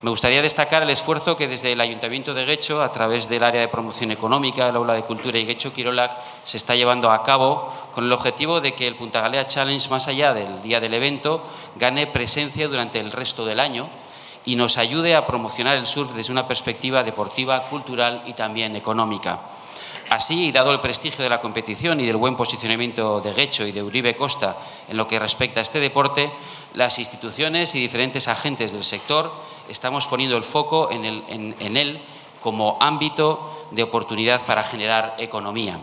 Me gustaría destacar el esfuerzo que desde el Ayuntamiento de Guecho, a través del área de promoción económica, el Aula de Cultura y Guecho Quirolac, se está llevando a cabo con el objetivo de que el Punta Galea Challenge, más allá del día del evento, gane presencia durante el resto del año y nos ayude a promocionar el surf desde una perspectiva deportiva, cultural y también económica. Así, dado el prestigio de la competición y del buen posicionamiento de Guecho y de Uribe Costa en lo que respecta a este deporte, las instituciones y diferentes agentes del sector estamos poniendo el foco en, él como ámbito de oportunidad para generar economía.